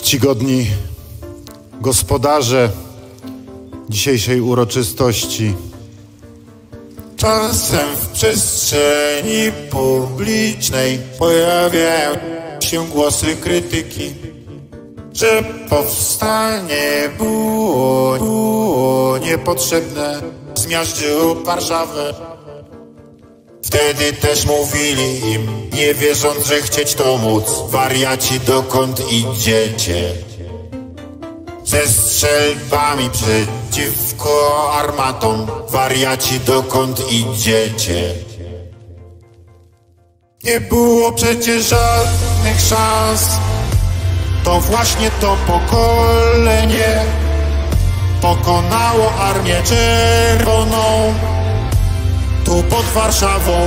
czcigodni gospodarze dzisiejszej uroczystości. Czasem w przestrzeni publicznej pojawiają się głosy krytyki, że powstanie było, było niepotrzebne, zmiażdżyło Warszawę. Wtedy też mówili im, nie wierząc, że chcieć to móc, wariaci dokąd idziecie? Ze strzelbami przeciwko armatom, wariaci dokąd idziecie? Nie było przecież żadnych szans, to właśnie to pokolenie pokonało Armię Czerwoną tu pod Warszawą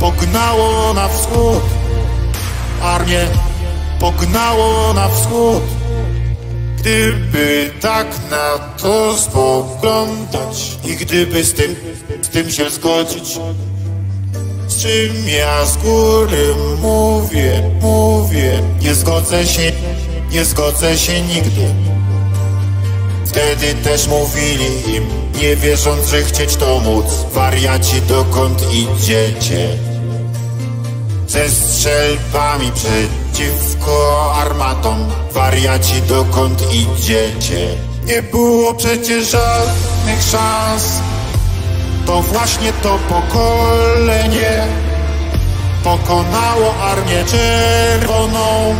pognało na wschód. Armię pognało na wschód. Gdyby tak na to spoglądać i gdyby z tym, z tym się zgodzić, z czym ja z góry mówię, mówię, nie zgodzę się, nie zgodzę się nigdy. Wtedy też mówili im, nie wierząc, że chcieć to móc, wariaci dokąd idziecie? Ze strzelbami przeciwko armatom, wariaci dokąd idziecie? Nie było przecież żadnych szans, to właśnie to pokolenie pokonało Armię Czerwoną.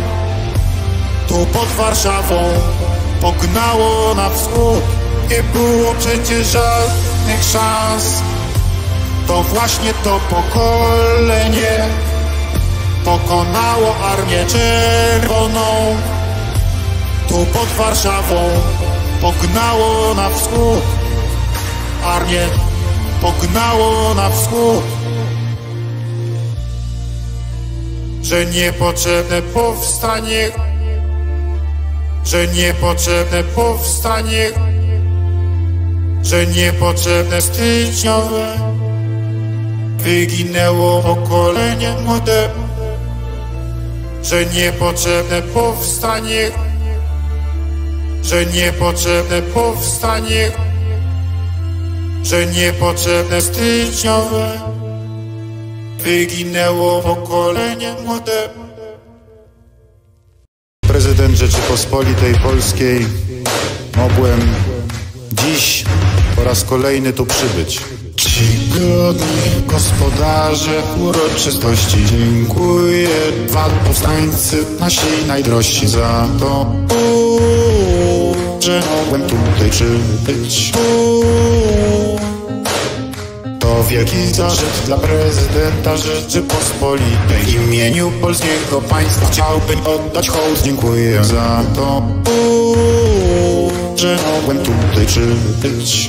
Tu pod Warszawą pognało na wschód. Nie było przecież żadnych szans. To właśnie to pokolenie pokonało Armię Czerwoną. Tu pod Warszawą pognało na wschód. Armię pognało na wschód. Że niepotrzebne powstanie że niepotrzebne powstanie, że niepotrzebne styczniowe wyginęło pokolenie młode, że niepotrzebne powstanie, że niepotrzebne powstanie, że niepotrzebne styczniowe wyginęło pokolenie młode prezydent Rzeczypospolitej Polskiej, mogłem dziś po raz kolejny tu przybyć. Czcigodni gospodarze uroczystości, dziękuję wam powstańcy nasi najdrożsi za to, że mogłem tutaj przybyć. To wielki zaszczyt dla prezydenta Rzeczypospolitej. W imieniu polskiego państwa chciałbym oddać hołd. Dziękuję za to, że mogłem tutaj przybyć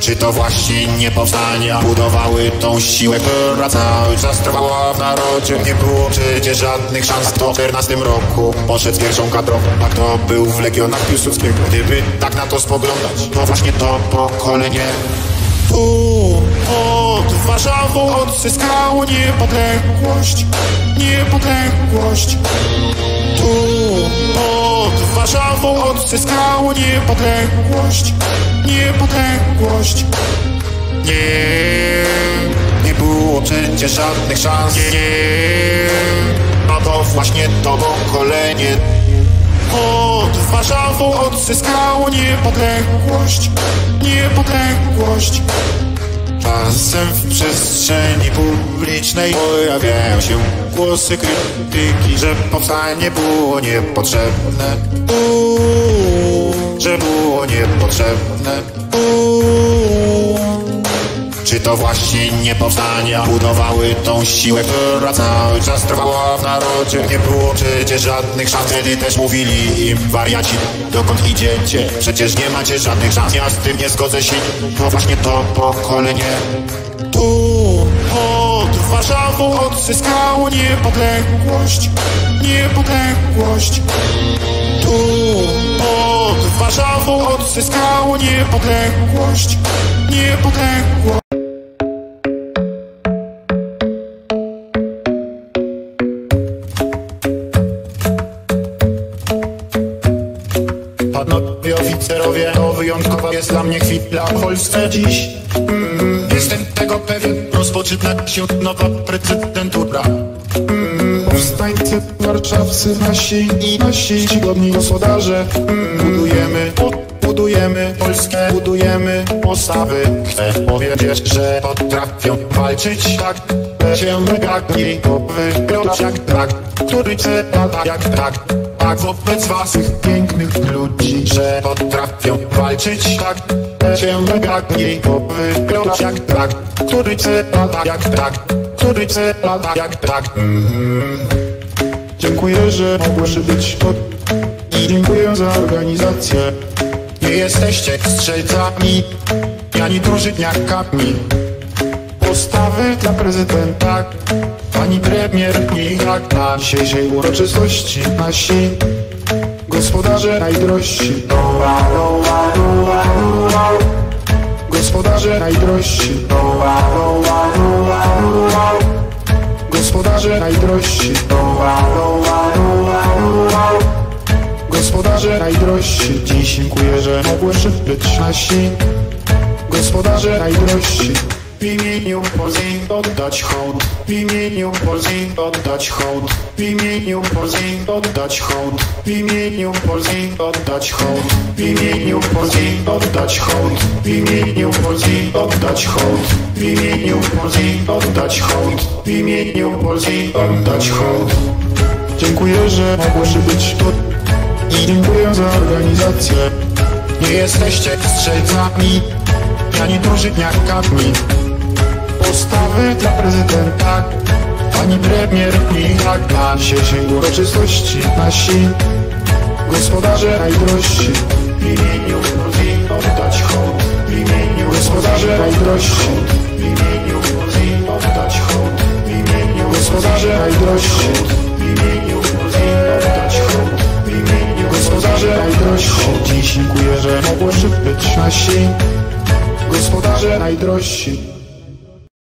czy to właśnie nie powstania budowały tą siłę, która cały czas trwała w narodzie? Nie było przecież żadnych szans, kto w 14 roku poszedł z pierwszą kadrą, a kto był w Legionach Piłsudskiego. Gdyby tak na to spoglądać, to właśnie to pokolenie tu pod Warszawą odzyskało niepodległość, niepodległość. Tu pod Warszawą odzyskało niepodległość, niepodległość. Nie, nie było przecież żadnych szans. Nie, a to właśnie to pokolenie pod Warszawą odzyskało niepodległość, niepodległość. Czasem w przestrzeni publicznej pojawiają się głosy krytyki, że powstanie było niepotrzebne, Uuu, że było niepotrzebne. Uuu. Czy to właśnie nie powstania budowały tą siłę, która cały czas trwała w narodzie? Nie było przecież żadnych szans, wtedy też mówili im wariaci, dokąd idziecie? Przecież nie macie żadnych szans, ja z tym nie zgodzę się. To właśnie to pokolenie tu pod Warszawą odzyskało niepodległość, niepodległość. Tu pod Warszawą odzyskało niepodległość, niepodległość. To wyjątkowa jest dla mnie chwila. Polsce dziś mm, Jestem tego pewien. Rozpoczyna się nowa prezydentura mm, Powstańcy warszawscy nasi i nasi czcigodni gospodarze. Budujemy, bu- budujemy Polskę, budujemy postawy. Chcę powiedzieć, że potrafią walczyć tak się jak i wyglądać jak tak Który chce tak jak tak Tak wobec was tych pięknych ludzi Że potrafią walczyć. Tak się jak i wyglądać jak tak Który chce tak jak tak Który chce tak jak tak. Dziękuję, że mogłem przybyć pod... Dziękuję za organizację. Nie jesteście strzelcami Ani drużyniakami. Postawy dla prezydenta Pani premier i jak Na dzisiejszej uroczystości nasi Gospodarze najdrożsi. Gospodarze najdrożsi. Gospodarze najdrożsi. Gospodarze najdrożsi. Dziś dziękuję, że mogłem przybyć nasi. Gospodarze najdrożsi W imieniu Polski oddać hołd. W imieniu Polski oddać hołd. W imieniu Polski oddać hołd. W imieniu Polski oddać hołd. W imieniu Polski oddać hołd. W imieniu Polski oddać hołd. W imieniu Polski oddać hołd. W imieniu Polski oddać hołd. Dziękuję, że mogłem przybyć pod... I dziękuję za organizację. Nie jesteście strzelcami Ani drużyniakami Postawy dla prezydenta. Pani premier i jak Na dzisiejszej uroczystości nasi Gospodarze najdrożsi. W imieniu Polski oddać hołd. W imieniu Gospodarze najdrożsi. W imieniu Polski oddać hołd. W imieniu Gospodarze najdrożsi. W imieniu Polski oddać hołd. W imieniu Gospodarze najdrożsi. Dziś dziękuję, że mogłem przybyć nasi Gospodarze najdrożsi